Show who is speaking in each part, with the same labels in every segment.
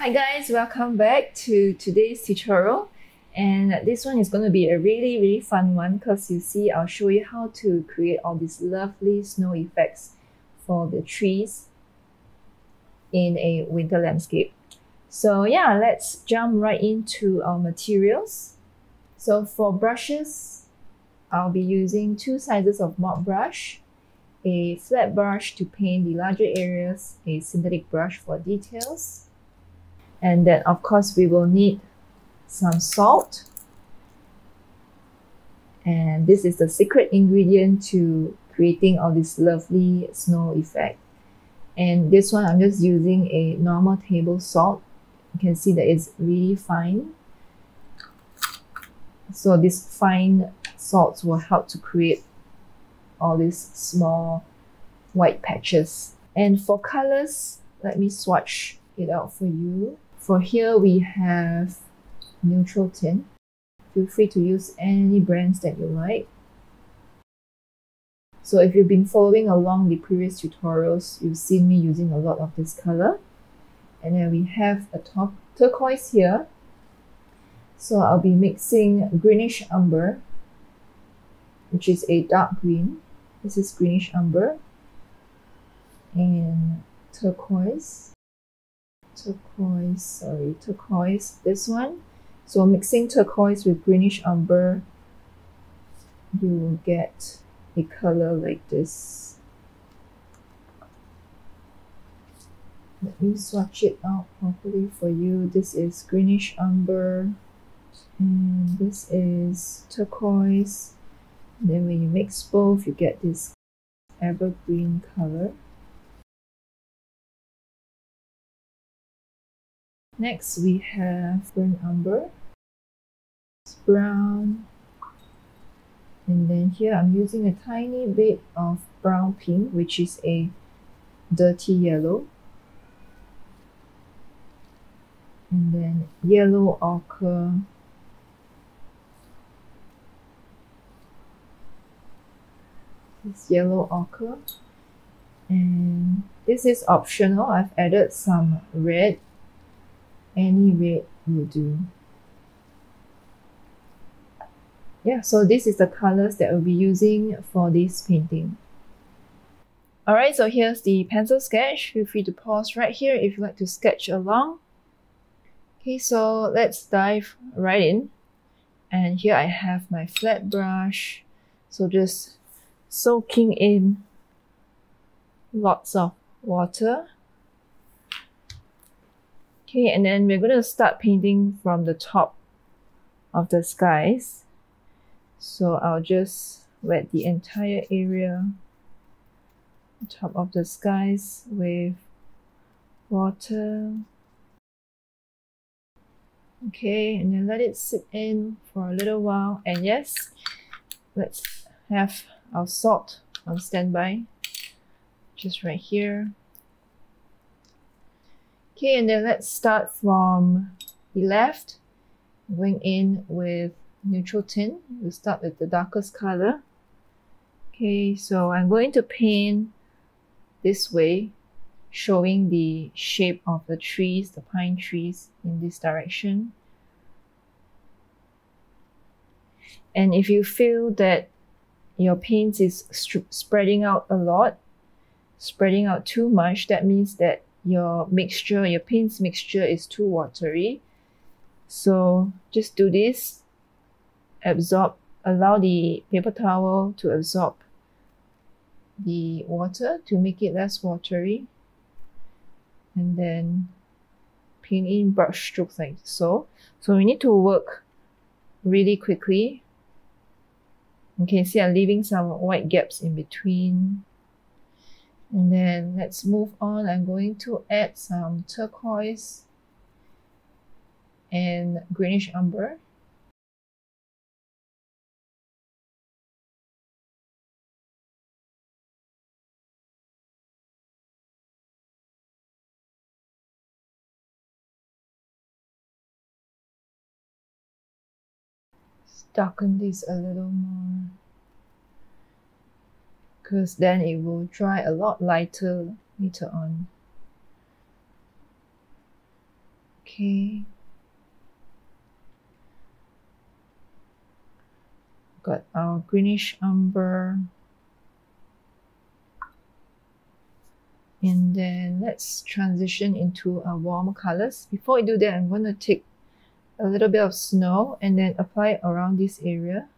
Speaker 1: Hi guys, welcome back to today's tutorial. And this one is going to be a really, really fun one because you see, I'll show you how to create all these lovely snow effects for the trees in a winter landscape. So yeah, let's jump right into our materials. So for brushes, I'll be using two sizes of mop brush, a flat brush to paint the larger areas, a synthetic brush for details, and then of course we will need some salt. And this is the secret ingredient to creating all this lovely snow effect. And this one I'm just using a normal table salt. You can see that it's really fine. So these fine salts will help to create all these small white patches. And for colors, let me swatch it out for you. For here we have neutral tint. Feel free to use any brands that you like. So if you've been following along the previous tutorials, you've seen me using a lot of this color. And then we have a top turquoise here. So I'll be mixing greenish umber, which is a dark green. This is greenish umber and turquoise turquoise, sorry, turquoise, this one. So mixing turquoise with greenish umber, you will get a color like this. Let me swatch it out properly for you. This is greenish umber and this is turquoise. And then when you mix both, you get this evergreen color. Next, we have burnt umber, it's brown, and then here I'm using a tiny bit of brown pink, which is a dirty yellow. And then yellow ochre. This yellow ochre. And this is optional. I've added some red any red will do. Yeah, so this is the colors that we'll be using for this painting. Alright, so here's the pencil sketch. Feel free to pause right here if you like to sketch along. Okay, so let's dive right in. And here I have my flat brush. So just soaking in lots of water. Okay, and then we're going to start painting from the top of the skies. So I'll just wet the entire area, top of the skies with water. Okay, and then let it sit in for a little while. And yes, let's have our salt on standby, just right here. Okay, and then let's start from the left, going in with neutral tint. We'll start with the darkest color. Okay, so I'm going to paint this way, showing the shape of the trees, the pine trees in this direction. And if you feel that your paint is spreading out a lot, spreading out too much, that means that your mixture, your paints mixture is too watery. So just do this, absorb, allow the paper towel to absorb the water to make it less watery. And then paint in brush strokes like so. So we need to work really quickly. You can see I'm leaving some white gaps in between and then let's move on. I'm going to add some turquoise and greenish umber. darken this a little more because then it will dry a lot lighter later on. Okay. Got our greenish umber. And then let's transition into our warmer colors. Before we do that, I'm going to take a little bit of snow and then apply around this area.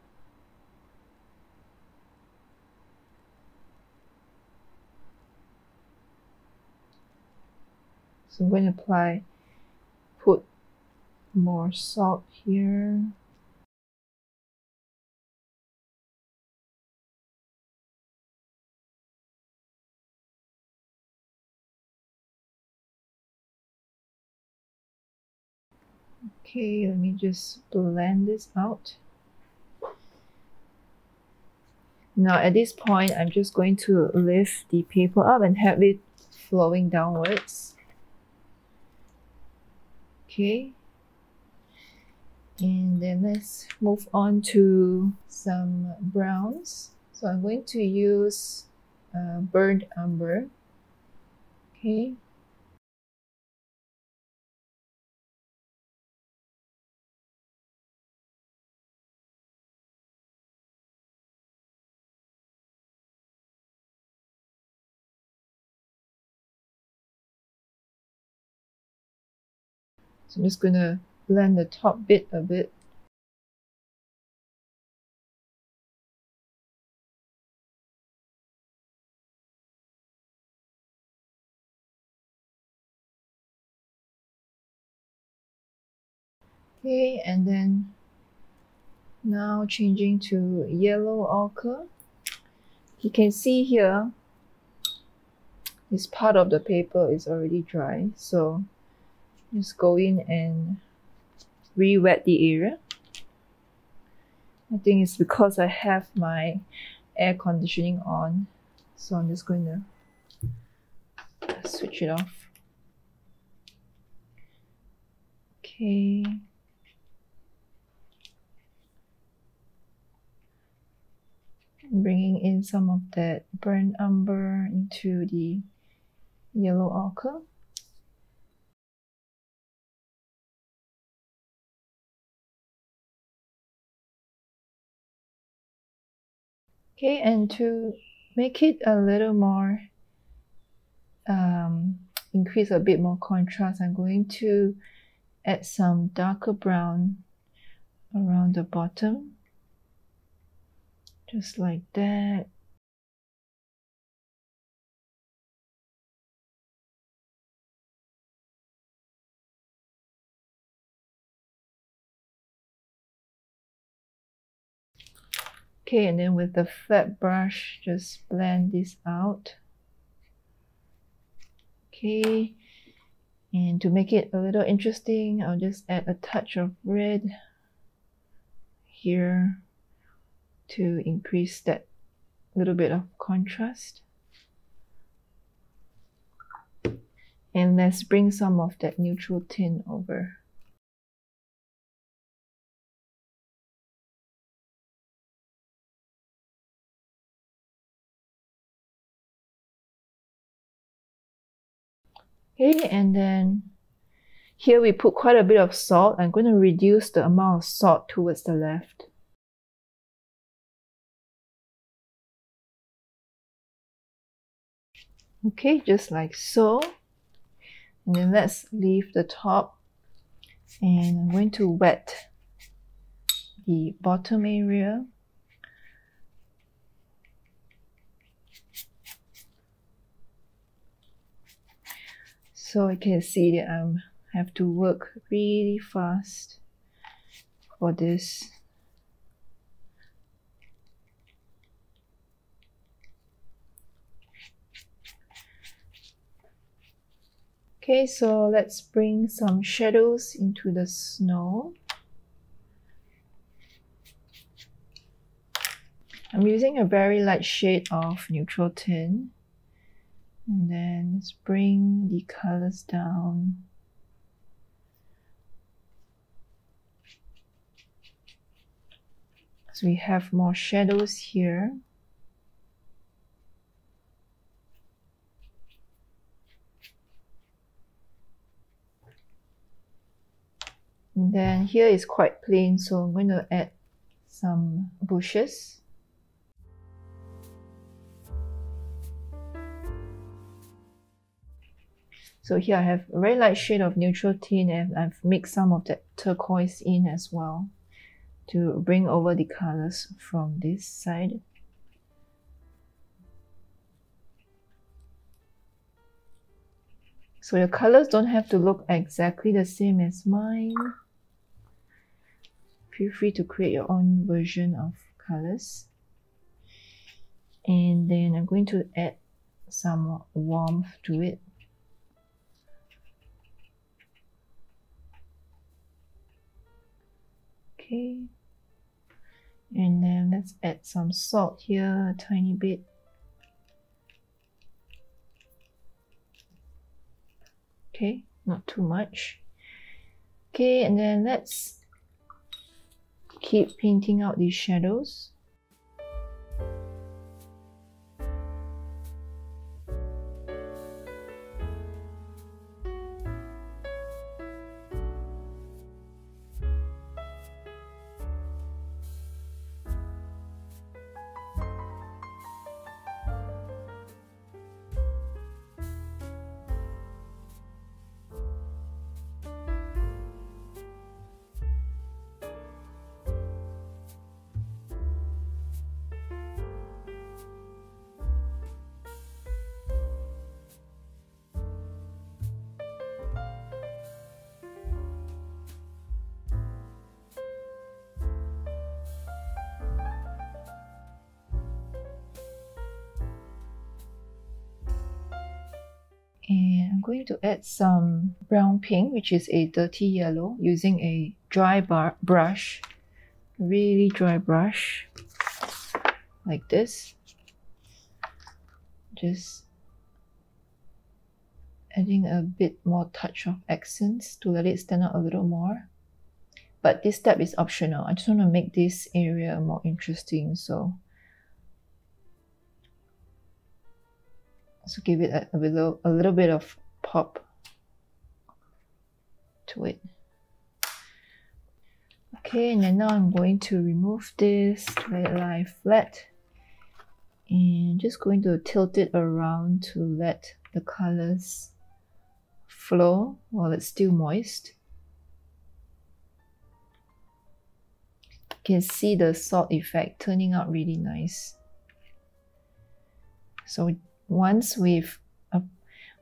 Speaker 1: So I'm going to apply, put more salt here. Okay, let me just blend this out. Now at this point, I'm just going to lift the paper up and have it flowing downwards. Okay. And then let's move on to some browns. So I'm going to use uh, burnt umber. Okay. So I'm just going to blend the top bit a bit. Okay, and then now changing to yellow ochre. You can see here, this part of the paper is already dry. So just go in and re-wet the area. I think it's because I have my air conditioning on. So I'm just going to switch it off. Okay. Bringing in some of that burnt umber into the yellow ochre. Okay, and to make it a little more, um, increase a bit more contrast, I'm going to add some darker brown around the bottom. Just like that. Okay, and then with the flat brush, just blend this out. Okay, and to make it a little interesting, I'll just add a touch of red here to increase that little bit of contrast. And let's bring some of that neutral tint over. Okay, and then here we put quite a bit of salt. I'm going to reduce the amount of salt towards the left. Okay, just like so. And then let's leave the top. And I'm going to wet the bottom area. So I can see that I have to work really fast for this. Okay, so let's bring some shadows into the snow. I'm using a very light shade of neutral tint. And then let's bring the colors down. So we have more shadows here. And then here is quite plain, so I'm going to add some bushes. So here I have a very light shade of neutral tint and I've mixed some of that turquoise in as well to bring over the colors from this side. So your colors don't have to look exactly the same as mine. Feel free to create your own version of colors. And then I'm going to add some warmth to it. Okay. And then let's add some salt here, a tiny bit. Okay, not too much. Okay, and then let's keep painting out these shadows. And I'm going to add some brown pink which is a dirty yellow using a dry brush really dry brush like this. Just adding a bit more touch of accents to let it stand out a little more. But this step is optional. I just want to make this area more interesting so so give it a, a little a little bit of pop to it. Okay and then now I'm going to remove this let it lie flat and just going to tilt it around to let the colors flow while it's still moist. You can see the salt effect turning out really nice. So once we've uh,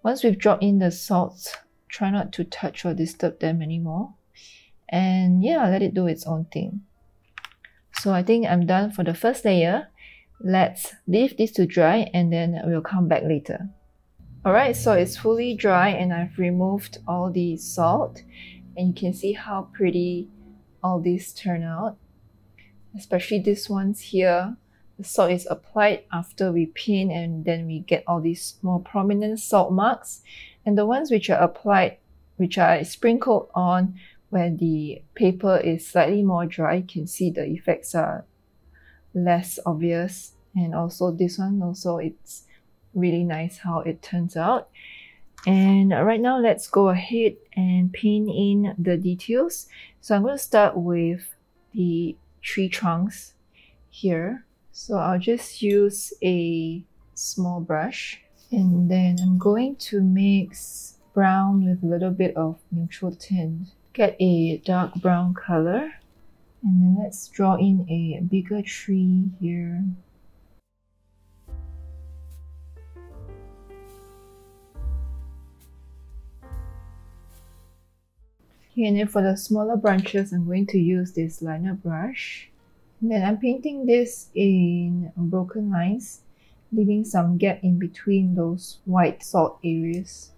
Speaker 1: once we've dropped in the salts try not to touch or disturb them anymore. And yeah let it do its own thing. So I think I'm done for the first layer. Let's leave this to dry and then we'll come back later. Alright so it's fully dry and I've removed all the salt. And you can see how pretty all these turn out. Especially these ones here the salt is applied after we paint and then we get all these more prominent salt marks. And the ones which are applied which are sprinkled on when the paper is slightly more dry you can see the effects are less obvious. And also this one also it's really nice how it turns out. And right now let's go ahead and paint in the details. So I'm going to start with the tree trunks here so I'll just use a small brush and then I'm going to mix brown with a little bit of neutral tint. Get a dark brown color and then let's draw in a bigger tree here. Okay, and then for the smaller branches, I'm going to use this liner brush then I'm painting this in broken lines, leaving some gap in between those white salt areas.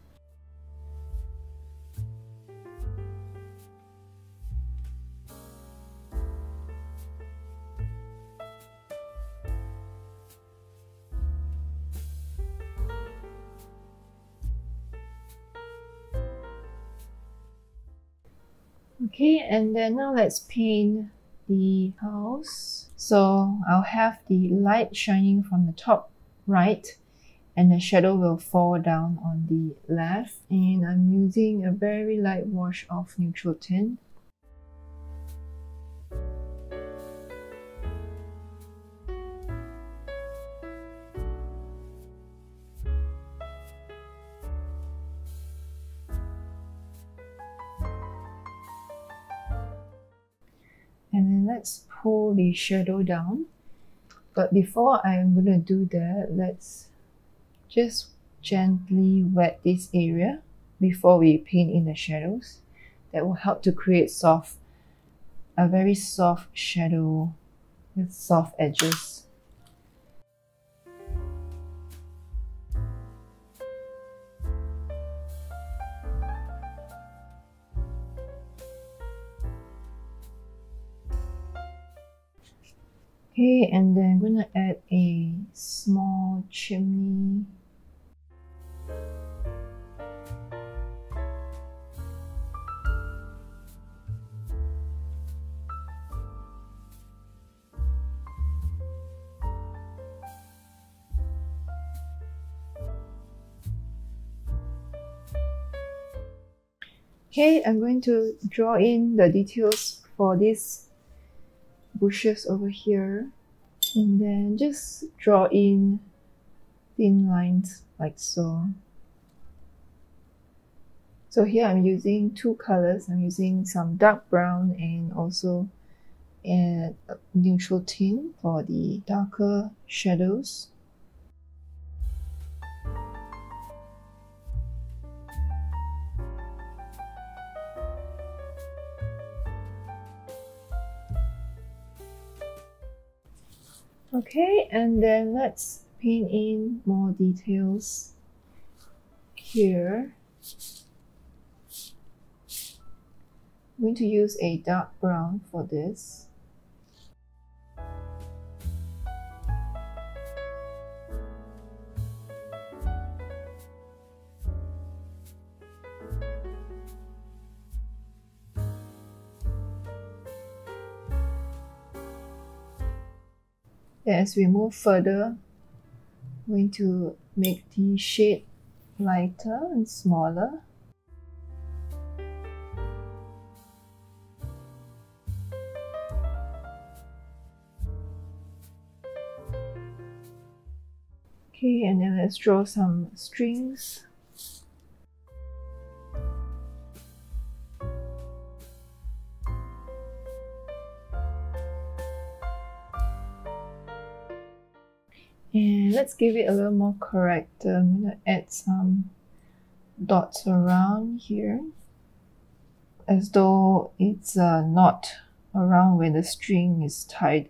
Speaker 1: Okay, and then now let's paint the house. So I'll have the light shining from the top right and the shadow will fall down on the left and I'm using a very light wash of neutral tint. Let's pull the shadow down. But before I'm going to do that, let's just gently wet this area before we paint in the shadows. That will help to create soft, a very soft shadow with soft edges. Okay, I'm going to draw in the details for these bushes over here and then just draw in thin lines like so. So here I'm using two colors. I'm using some dark brown and also a neutral tint for the darker shadows. Okay, and then let's paint in more details here. I'm going to use a dark brown for this. As we move further, I'm going to make the shade lighter and smaller. Okay, and then let's draw some strings. Let's give it a little more correct. I'm going to add some dots around here as though it's uh, a knot around where the string is tied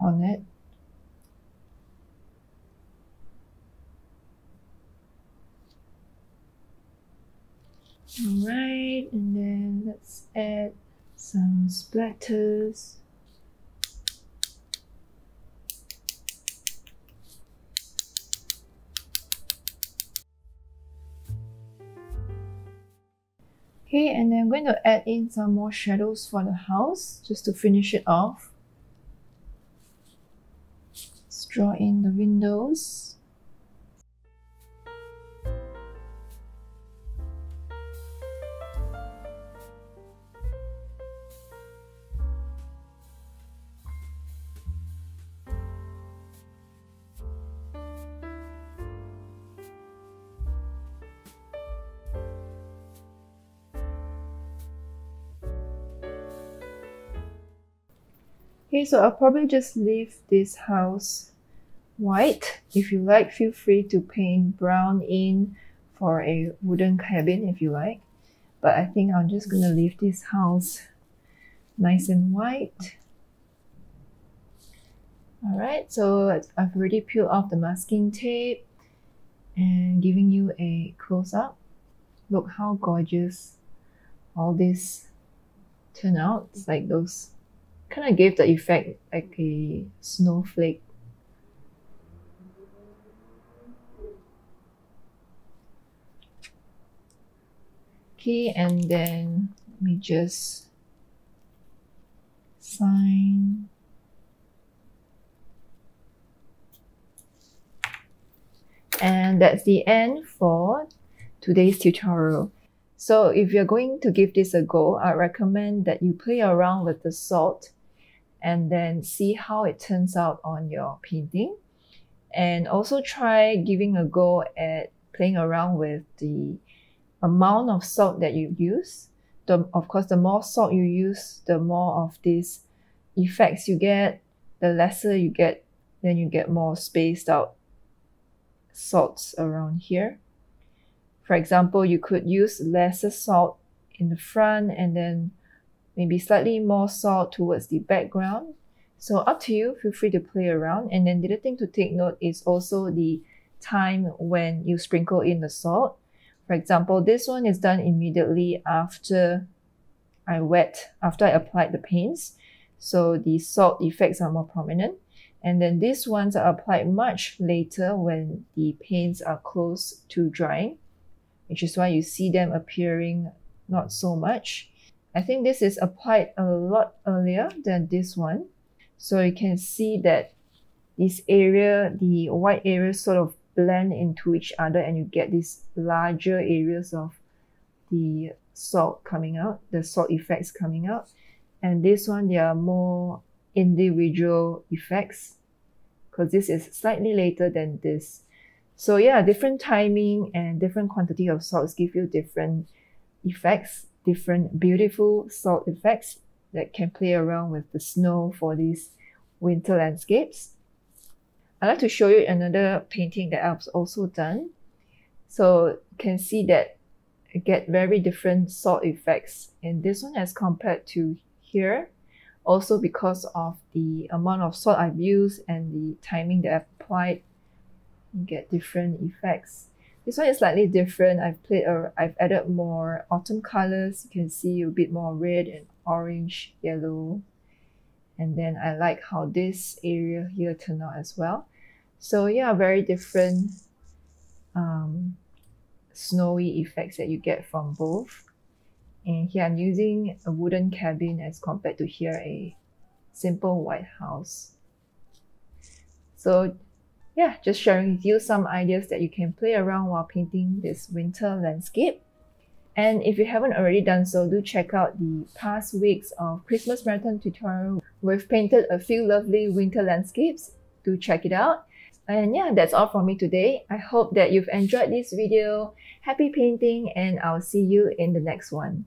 Speaker 1: on it. Alright, and then let's add some splatters. Okay, and then I'm going to add in some more shadows for the house just to finish it off. Let's draw in the windows. Okay, so I'll probably just leave this house white. If you like, feel free to paint brown in for a wooden cabin if you like. But I think I'm just gonna leave this house nice and white. Alright, so I've already peeled off the masking tape and giving you a close-up. Look how gorgeous all this turn out. It's like those kind of gave the effect like a snowflake. Okay, and then let me just sign. And that's the end for today's tutorial. So if you're going to give this a go, I recommend that you play around with the salt and then see how it turns out on your painting. And also try giving a go at playing around with the amount of salt that you use the, of course, the more salt you use, the more of these effects you get. The lesser you get, then you get more spaced out salts around here. For example, you could use lesser salt in the front and then maybe slightly more salt towards the background. So up to you, feel free to play around. And then the other thing to take note is also the time when you sprinkle in the salt. For example, this one is done immediately after I wet, after I applied the paints. So the salt effects are more prominent. And then these ones are applied much later when the paints are close to drying, which is why you see them appearing not so much. I think this is applied a lot earlier than this one. So you can see that this area, the white area sort of blend into each other and you get these larger areas of the salt coming out, the salt effects coming out. And this one, there are more individual effects because this is slightly later than this. So yeah, different timing and different quantity of salts give you different effects, different beautiful salt effects that can play around with the snow for these winter landscapes. I'd like to show you another painting that I've also done. So you can see that I get very different salt effects in this one as compared to here. Also because of the amount of salt I've used and the timing that I've applied, you get different effects. This one is slightly different. I've played or I've added more autumn colors. You can see a bit more red and orange, yellow, and then I like how this area here turned out as well. So yeah, very different um, snowy effects that you get from both. And here I'm using a wooden cabin as compared to here a simple white house. So yeah, just sharing with you some ideas that you can play around while painting this winter landscape. And if you haven't already done so, do check out the past weeks of Christmas Marathon tutorial. We've painted a few lovely winter landscapes. Do check it out. And yeah, that's all from me today. I hope that you've enjoyed this video. Happy painting and I'll see you in the next one.